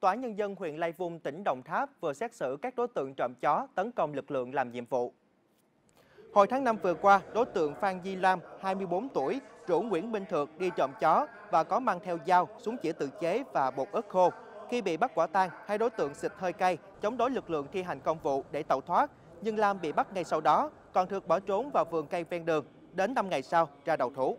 Tòa án Nhân dân huyện Lai Vung, tỉnh Đồng Tháp vừa xét xử các đối tượng trộm chó tấn công lực lượng làm nhiệm vụ. Hồi tháng 5 vừa qua, đối tượng Phan Di Lam, 24 tuổi, rủ Nguyễn Minh Thược đi trộm chó và có mang theo dao, súng chỉ tự chế và bột ớt khô. Khi bị bắt quả tang, hai đối tượng xịt hơi cay chống đối lực lượng thi hành công vụ để tẩu thoát, nhưng Lam bị bắt ngay sau đó, còn Thược bỏ trốn vào vườn cây ven đường. Đến 5 ngày sau, ra đầu thú.